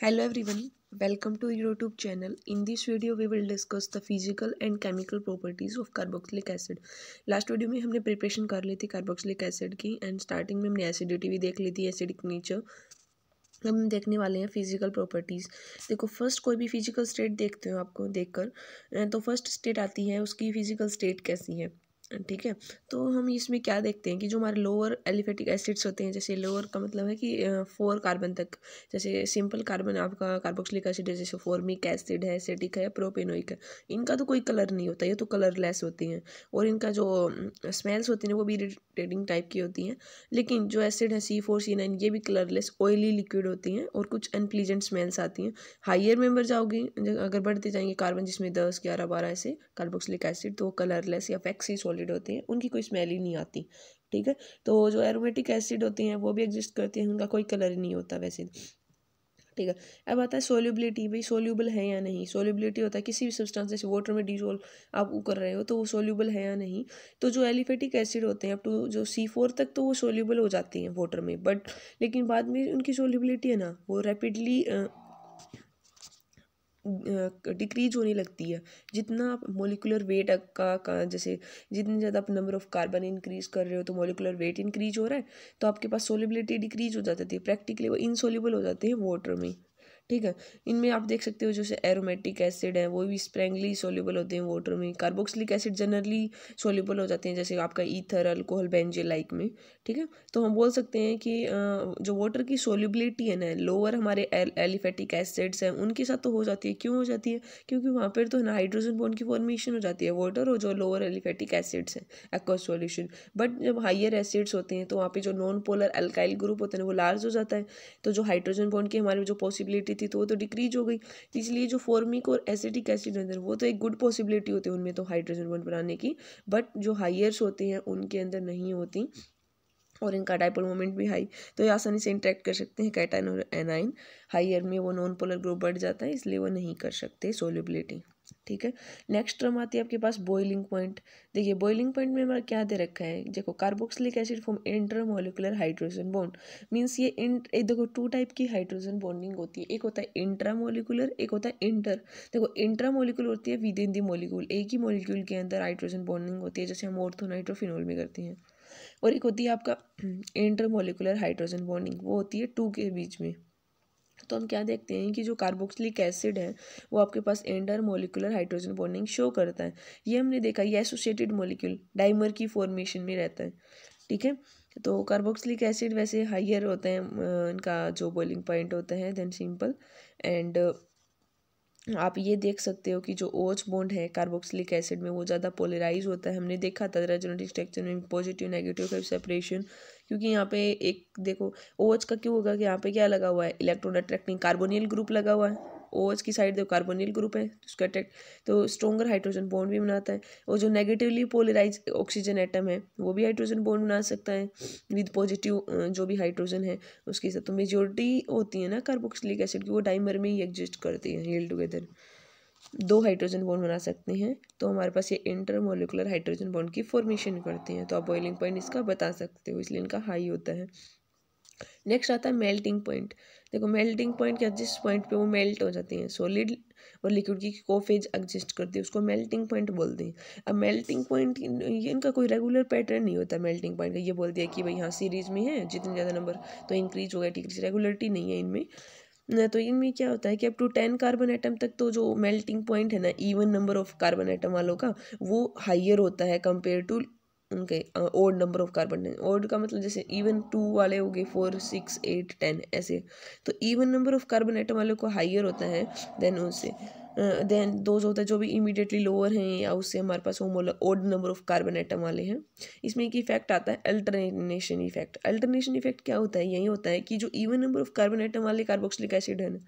Hello everyone, welcome to YouTube channel. In this video we will discuss the physical and chemical properties of carboxylic acid. Last video में हमने preparation कर ली थी carboxylic acid की and starting में हमने acidity भी देख ली थी एसिडिक नेचर हम देखने वाले हैं फ़िज़िकल प्रॉपर्टीज़ देखो फ़र्स्ट कोई भी फ़िज़िकल स्टेट देखते हो आपको देखकर तो फ़र्स्ट स्टेट आती है उसकी फ़िज़िकल स्टेट कैसी है ठीक है तो हम इसमें क्या देखते हैं कि जो हमारे लोअर एलिफेटिक एसिड्स होते हैं, जैसे लोअर का मतलब है कि फोर कार्बन तक, जैसे सिंपल कार्बन आपका कार्बोक्सिलिक एसिड है, जैसे फॉर्मिक एसिड है एसिडिक है प्रोपेनोइक है, इनका तो कोई कलर नहीं होता, ये तो कलरलेस होती हैं, और इनका जो स्मेल्स होती हैं वो भी इरिटेटिंग टाइप की होती हैं, लेकिन जो एसिड है सी फोर सी नाइन ये भी कलरलेस ऑयली लिक्विड होती हैं, और कुछ अनप्लीजेंट स्मेल्स आती हैं हाइयर मेंबर जाओगी, अगर बढ़ते जाएँगे कार्बन जिसमें दस, ग्यारह, बारह ऐसे कार्बोक्सिलिक एसिड तो कलरलेस या फैक्सी सॉलिड होती हैं, उनकी कोई स्मेल ही नहीं आती, ठीक है? तो जो एरोमेटिक एसिड होते हैं, वो भी एग्जिस्ट करते हैं, उनका कोई कलर ही नहीं होता वैसे। ठीक है? अब आता है सोल्यूबिलिटी भाई सोल्यूबल है या नहीं? सोल्यूबिलिटी होता है किसी भी सब्सटेंस जैसे वाटर में डिजोल्व आप वो कर रहे हो तो वो सोल्यूबल है या नहीं? तो जो एलिफेटिक एसिड होते हैं अप टू जो सी फोर तक तो वो सोल्यूबल हो जाती हैं वाटर में बट लेकिन बाद में उनकी सोल्यूबिलिटी है ना, वो रैपिडली डिक्रीज होने लगती है। जितना आप मोलिकुलर वेट का, का जैसे जितनी ज़्यादा आप नंबर ऑफ़ कार्बन इंक्रीज़ कर रहे हो तो मोलिकुलर वेट इंक्रीज हो रहा है तो आपके पास सोलिबिलिटी डिक्रीज हो जाती है प्रैक्टिकली वो इनसोलिबल हो जाते हैं वाटर में ठीक है। इनमें आप देख सकते हो जैसे एरोमेटिक एसिड है, वो भी स्प्रेंगली सोल्यूबल होते हैं वाटर में। कार्बोक्सिलिक एसिड जनरली सोल्यूबल हो जाते हैं, जैसे आपका ईथर अल्कोहल बेंजे लाइक में। ठीक है? तो हम बोल सकते हैं कि जो वाटर की सोल्यूबिलिटी है ना लोअर हमारे एलिफेटिक एसिड्स हैं, उनके साथ तो हो जाती है। क्यों हो जाती है? क्योंकि वहाँ पर तो ना हाइड्रोजन बॉन्ड की फॉर्मेशन हो जाती है। वाटर और जो लोअर एलिफेटिक एसिड्स हैं एक्वा सोल्यूशन बट जब हाइयर एसिड्स होते हैं तो वहाँ पर जो नॉन पोलर अल्काइल ग्रुप होते हैं, वो लार्ज हो जाता है। तो जो हाइड्रोजन बॉन्ड की हमारी जो पॉसिबिलिटी थी तो वो तो डिक्रीज हो गई। इसलिए जो फॉर्मिक और एसिडिक एसिड अंदर वो तो एक गुड पॉसिबिलिटी होती है उनमें तो हाइड्रोजन बॉन्ड बनाने की। बट जो हाइयर्स होते हैं, उनके अंदर नहीं होती और इनका डाइपोल मोमेंट भी हाई तो ये आसानी से इंट्रैक्ट कर सकते हैं कैटाइन और एनाइन हाइयर में वो नॉन पोलर ग्रुप बढ़ जाता है, इसलिए वो नहीं कर सकते सोलिबिलिटी ठीक है? नेक्स्ट टर्म आती है आपके पास बॉइलिंग पॉइंट देखिए बॉइलिंग पॉइंट में हमारा क्या दे रखा है? देखो carboxylic acid form intermolecular hydrogen bond means ये इंट देखो टू टाइप की हाइड्रोजन बॉन्डिंग होती है. एक होता है इंट्रा मोलिकुलर एक होता है इंटर देखो इंट्रा मोलिकुलर होती है विद इन दी मोलिकुल एक ही मोलिक्यूल के अंदर हाइड्रोजन बॉन्डिंग होती है, जैसे हम ऑर्थो नाइट्रोफिनोल में करते हैं. और एक होती है आपका इंटर मोलिकुलर हाइड्रोजन बॉन्डिंग वो होती है टू के बीच में. तो हम क्या देखते हैं कि जो कार्बोक्सिलिक एसिड है, वो आपके पास ender molecular hydrogen bonding show करता है। ये हमने देखा, ये एसोसिएटेड मोलिक्यूल डाइमर की फॉर्मेशन में रहता है। ठीक है? तो कार्बोक्सिलिक एसिड वैसे हाइयर होते हैं इनका जो बॉइलिंग पॉइंट होता है देन सिंपल एंड आप ये देख सकते हो कि जो ओच बॉन्ड है कार्बोक्सिलिक एसिड में, वो ज़्यादा पोलराइज होता है। हमने देखा था रेजोनेटिक स्ट्रक्चर में पॉजिटिव नेगेटिव का सेपरेशन क्योंकि यहाँ पे एक, देखो ओच का क्यों होगा कि यहाँ पे क्या लगा हुआ है? इलेक्ट्रॉन अट्रैक्टिंग कार्बोनियल ग्रुप लगा हुआ है। ओच की साइड देखो कार्बोनिल ग्रुप है उसका अटैक तो स्ट्रोंगर हाइड्रोजन बॉन्ड भी बनाता है। और जो नेगेटिवली पोलराइज ऑक्सीजन एटम है, वो भी हाइड्रोजन बॉन्ड बना सकता है विद पॉजिटिव जो भी हाइड्रोजन है, उसके साथ। तो मेजोरिटी होती है ना कार्बोक्सिलिक एसिड की, वो डाइमर में ही एग्जिस्ट करती है हील टुगेदर दो हाइड्रोजन बॉन्ड बना सकते हैं तो हमारे पास ये इंटर मोलिकुलर हाइड्रोजन बॉन्ड की फॉर्मेशन करते हैं तो आप बॉइलिंग पॉइंट इसका बता सकते हो, इसलिए इनका हाई होता है। नेक्स्ट आता है मेल्टिंग पॉइंट देखो मेल्टिंग पॉइंट क्या जिस पॉइंट पे वो मेल्ट हो जाती हैं, सॉलिड और लिक्विड की कोफेज एग्जिस्ट करती है, उसको मेल्टिंग पॉइंट बोलते हैं। अब मेल्टिंग पॉइंट, ये इनका कोई रेगुलर पैटर्न नहीं होता मेल्टिंग पॉइंट का, ये बोल दिया कि भाई हाँ सीरीज़ में है, जितने ज़्यादा नंबर तो इंक्रीज हो गया, डिक्रीज, रेगुलरिटी नहीं है इनमें। तो इनमें क्या होता है कि up to ten carbon atom तक तो जो मेल्टिंग पॉइंट है ना, even number of carbon atom वालों का, वो हाइयर होता है कंपेयर टू उनके odd number of carbon odd का मतलब जैसे इवन टू वाले हो गए फोर सिक्स एट टेन ऐसे। तो even number of carbon atom वाले को हाइयर होता है देन उससे देन दोज होता है जो भी इमीडिएटली लोअर हैं या उससे हमारे पास वो odd number of carbon atom वाले हैं। इसमें एक इफ़ेक्ट आता है अल्टरनेशन इफ़ेक्ट अल्टरनेशन इफ़ेक्ट क्या होता है? यही होता है कि जो even number of carbon atom वाले कार्बोक्सिलिक एसिड है ना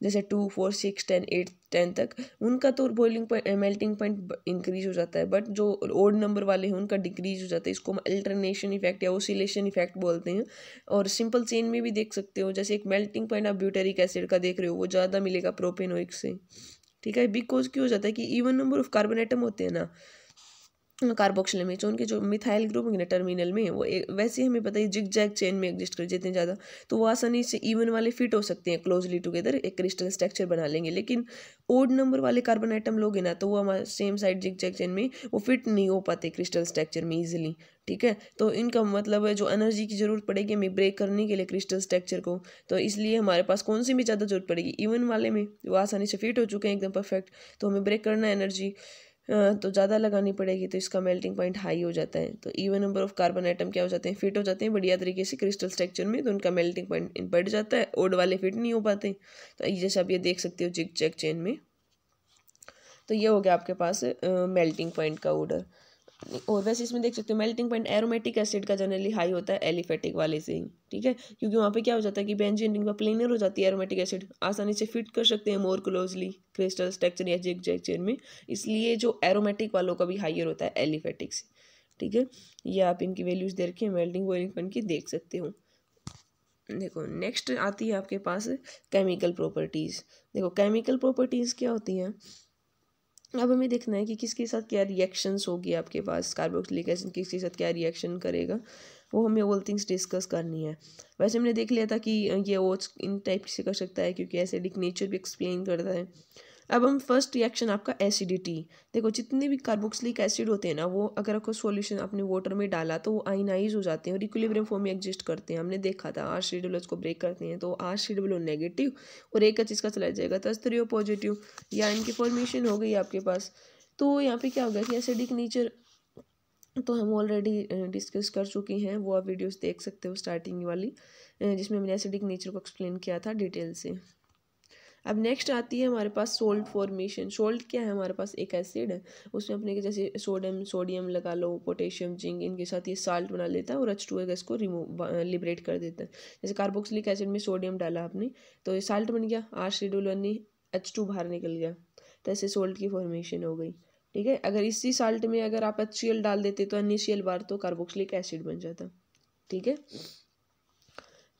जैसे two, four, six, ten, eight, ten तक, उनका तो boiling point melting point increase हो जाता है। बट जो ओड नंबर वाले हैं, उनका डिक्रीज हो जाता है। इसको हम अल्टरनेशन इफ़ेक्ट या ओसिलेशन इफ़ेक्ट बोलते हैं। और सिंपल चेन में भी देख सकते हो, जैसे एक मेल्टिंग पॉइंट आप ब्यूटेरिक एसिड का देख रहे हो, वो ज़्यादा मिलेगा प्रोपेनोइक से। ठीक है? बिकॉज़ क्यों हो जाता है कि even number of carbon atom होते हैं ना कार्बोक्सिल में उनके जो मिथाइल ग्रुप होंगे ना टर्मिनल में, वो एक वैसे हमें पता है जिग जैग चेन में एग्जिस्ट कर, जितने ज़्यादा तो वो आसानी से इवन वाले फिट हो सकते हैं क्लोजली टुगेदर एक क्रिस्टल स्ट्रक्चर बना लेंगे, लेकिन ओड नंबर वाले कार्बन आइटम लोगे ना तो वो हमारे same side zig zag chain में, वो फिट नहीं हो पाते क्रिस्टल स्ट्रक्चर में ईजिली ठीक है? तो इनका मतलब है, जो एनर्जी की ज़रूरत पड़ेगी हमें ब्रेक करने के लिए क्रिस्टल स्ट्रक्चर को तो इसलिए हमारे पास कौन सी भी ज़्यादा ज़रूरत पड़ेगी इवन वाले में, वो आसानी से फिट हो चुके हैं, एकदम परफेक्ट तो हमें ब्रेक करना है एनर्जी तो ज़्यादा लगानी पड़ेगी तो इसका मेल्टिंग पॉइंट हाई हो जाता है। तो even number of carbon atom क्या हो जाते हैं? फिट हो जाते हैं, बढ़िया तरीके से क्रिस्टल स्ट्रक्चर में तो उनका मेल्टिंग पॉइंट बढ़ जाता है ओड वाले फिट नहीं हो पाते। तो जैसे आप ये देख सकते हो जिग चेक चेन में। तो ये हो गया आपके पास मेल्टिंग पॉइंट का ऑर्डर और वैसे इसमें देख सकते हो मेल्टिंग पॉइंट एरोमेटिक एसिड का जनरली हाई होता है एलिफेटिक वाले से ठीक है? क्योंकि वहाँ पे क्या हो जाता है कि बेंजीन रिंग प्लेनर हो जाती है एरोमेटिक एसिड आसानी से फिट कर सकते हैं मोर क्लोजली क्रिस्टल स्ट्रक्चर या जिग जैक्चर में। इसलिए जो एरोमेटिक वालों का भी हाइयर होता है एलिफेटिक से, ठीक है? ये आप इनकी वैल्यूज़ दे रखे मेल्टिंग बॉइलिंग पॉइंट की देख सकते हो। देखो नेक्स्ट आती है आपके पास केमिकल प्रॉपर्टीज़ देखो केमिकल प्रॉपर्टीज़ क्या होती हैं? अब हमें देखना है कि किसके साथ क्या रिएक्शंस होगी आपके पास कार्बोक्सिलिक एसिड किसके साथ क्या रिएक्शन करेगा, वो हमें ऑल थिंग्स डिस्कस करनी है। वैसे हमने देख लिया था कि ये ओट्स इन टाइप से कर सकता है, क्योंकि एसिडिक नेचर भी एक्सप्लेन करता है। अब हम फ़र्स्ट रिएक्शन आपका एसिडिटी देखो, जितने भी कार्बोक्सिलिक एसिड होते हैं ना, वो अगर आपको सॉल्यूशन अपने वाटर में डाला तो वो आइनाइज हो जाते हैं और इक्विलिब्रियम फॉर्म में एग्जिस्ट करते हैं। हमने देखा था आर शेड्यूल को ब्रेक करते हैं तो आर शेड्यूल नेगेटिव और एक चीज़ का चला जाएगा तो तस्तरी पॉजिटिव या इनकी फॉर्मेशन हो गई आपके पास तो यहाँ पे क्या होगा कि एसिडिक नेचर तो हम ऑलरेडी डिस्कस कर चुके हैं। वो आप वीडियोस देख सकते हो स्टार्टिंग वाली जिसमें हमने एसिडिक नेचर को एक्सप्लेन किया था डिटेल से। अब नेक्स्ट आती है हमारे पास सोल्ट फॉर्मेशन सोल्ट क्या है? हमारे पास एक एसिड है। उसमें अपने जैसे सोडियम सोडियम लगा लो पोटेशियम जिंक इनके साथ ये साल्ट बना लेता है और एच टू गैस को रिमूव लिबरेट कर देता है। जैसे कार्बोक्सिलिक एसिड में सोडियम डाला आपने तो ये साल्ट बन गया आर शेड्यूल वन एच टू बाहर निकल गया। तो ऐसे सोल्ट की फॉर्मेशन हो गई। ठीक है? अगर इसी साल्ट में अगर आप एच डाल देते तो इनिशियल बार तो कार्बोक्सिलिक एसिड बन जाता। ठीक है?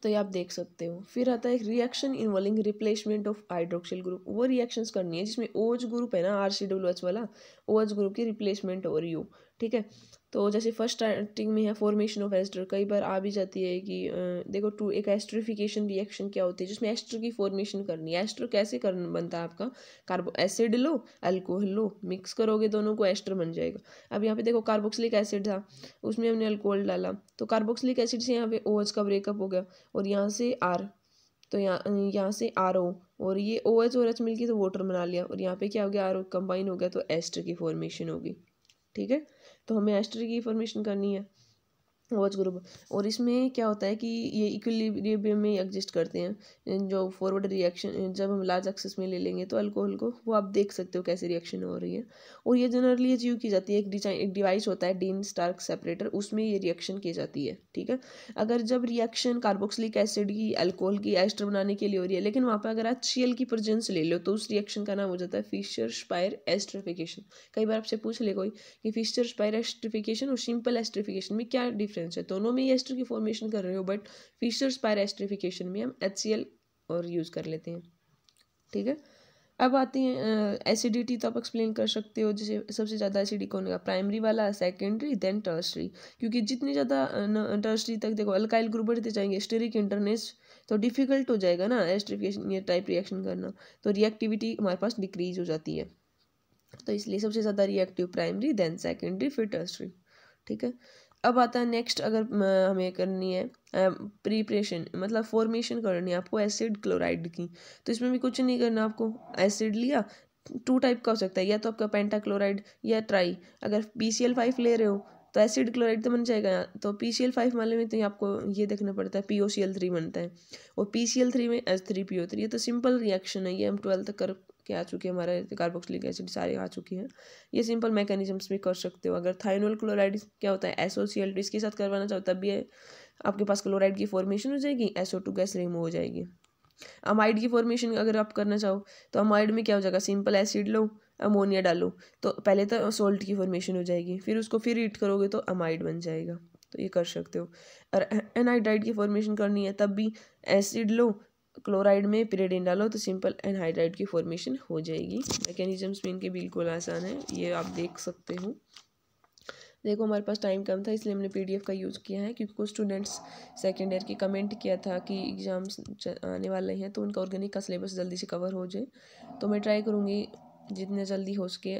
तो ये आप देख सकते हो। फिर आता है reaction involving replacement of hydroxyl group वो रिएक्शंस करनी है, जिसमें ओज ग्रुप है ना आर सी डब्ल्यू एच वाला ओज ग्रुप की रिप्लेसमेंट हो रही हो। ठीक है? तो जैसे फ़र्स्ट स्टार्टिंग में है फॉर्मेशन ऑफ़ एस्टर कई बार आ भी जाती है कि देखो टू एक एस्ट्रिफिकेशन रिएक्शन क्या होती है, जिसमें एस्टर की फॉर्मेशन करनी है। एस्टर कैसे कर, बनता है आपका? कार्बो एसिड लो अल्कोहल लो मिक्स करोगे दोनों को एस्टर बन जाएगा। अब यहाँ पे देखो कार्बोक्सिलिक एसिड था, उसमें हमने अल्कोहल डाला। तो कार्बोक्सिलिक एसिड से यहाँ पे ओ का ब्रेकअप हो गया, और यहाँ से आर तो यहाँ यहाँ से आर ओ और ये ओ एच और एच मिलकर तो वाटर बना लिया। और यहाँ पे क्या हो गया? आर ओ कंबाइन हो गया तो एस्टर की फॉर्मेशन होगी। ठीक है? तो हमें एस्टर की फॉर्मेशन करनी है। वॉच ग्रुप। और इसमें क्या होता है कि ये इक्विलिब्रियम में एग्जिस्ट करते हैं। जो फॉरवर्ड रिएक्शन जब हम लार्ज एक्सेस में ले लेंगे तो अल्कोहल को, वो आप देख सकते हो कैसे रिएक्शन हो रही है। और ये जनरली अचीव की जाती है। एक एक डिवाइस होता है डीन स्टार्क सेपरेटर उसमें ये रिएक्शन की जाती है, ठीक है? अगर जब रिएक्शन कार्बोक्सिलिक एसिड की अल्कोहल की एस्टर बनाने के लिए हो रही है, लेकिन वहाँ पर अगर आप सी की प्रजेंस ले लो तो उस रिएक्शन का नाम हो जाता है फिशर स्पायर एस्ट्रिफिकेशन कई बार आपसे पूछ ले कोई कि फिशर स्पायर एस्ट्रिफिकेशन और सिंपल एस्ट्रिफिकेशन में क्या डिफरेंस है। दोनों में एस्टर की फॉर्मेशन कर रहे हो बट फिशर्स पायर एस्ट्रिफिकेशन में हम एचसीएल और यूज़ कर लेते हैं। ठीक है? अब आती हैं एसिडिटी तो आप एक्सप्लेन कर सकते हो, जैसे सबसे ज़्यादा एसिडिक होने का प्राइमरी वाला सेकेंडरी देन टर्सरी क्योंकि जितनी ज़्यादा टर्सरी तक देखो अल्काइल ग्रुप बढ़ते जाएँगे स्टेरिक इंटरनेस तो डिफ़िकल्ट हो जाएगा ना एस्ट्रिफिकेशन टाइप रिएक्शन करना। तो रिएक्टिविटी हमारे पास डिक्रीज हो जाती है। तो इसलिए सबसे ज़्यादा रिएक्टिव प्राइमरी देन सेकेंडरी फिर टर्सरी ठीक है? अब आता है नेक्स्ट अगर हमें करनी है प्रिपरेशन मतलब फॉर्मेशन करनी है आपको एसिड क्लोराइड की। तो इसमें भी कुछ नहीं करना आपको। एसिड लिया टू टाइप का हो सकता है, या तो आपका पेंटाक्लोराइड या ट्राई अगर बी सी एल फाइव ले रहे हो तो एसिड क्लोराइड तो बन जाएगा। तो पी सी एल फाइव वाले में तो आपको ये देखना पड़ता है P O C L three बनता है। और पी सी एल थ्री में S three P O three ये तो सिंपल रिएक्शन है, ये हम ट्वेल्थ कर के आ चुके हैं, हमारे कार्बोक्सिलिक एसिड सारे आ चुके हैं। ये सिंपल मैकेनिज्म्स भी कर सकते हो। अगर थाइनोल क्लोराइड क्या होता है एसो सी एल तो इसके साथ करवाना चाहो, तब भी आपके पास क्लोराइड की फॉर्मेशन हो जाएगी एसओ टू गैस रिमूव हो जाएगी। अमाइड की फॉर्मेशन अगर आप करना चाहो तो अमाइड में क्या हो जाएगा? सिंपल एसिड लो अमोनिया डालो तो पहले तो सोल्ट की फॉर्मेशन हो जाएगी, फिर उसको फिर हीट करोगे तो अमाइड बन जाएगा तो ये कर सकते हो। और एनाइड्राइड की फॉर्मेशन करनी है, तब भी एसिड लो क्लोराइड में पिरेडिन डालो तो सिंपल एनहाइड्राइड की फॉर्मेशन हो जाएगी। मैकेनिज्म्स में इनके बिल्कुल आसान है, ये आप देख सकते हो। देखो, हमारे पास टाइम कम था, इसलिए हमने पीडीएफ का यूज़ किया है, क्योंकि कुछ स्टूडेंट्स सेकेंड ईयर की कमेंट किया था कि एग्ज़ाम्स आने वाले हैं तो उनका ऑर्गेनिक का सिलेबस जल्दी से कवर हो जाए। तो मैं ट्राई करूँगी जितने जल्दी हो सके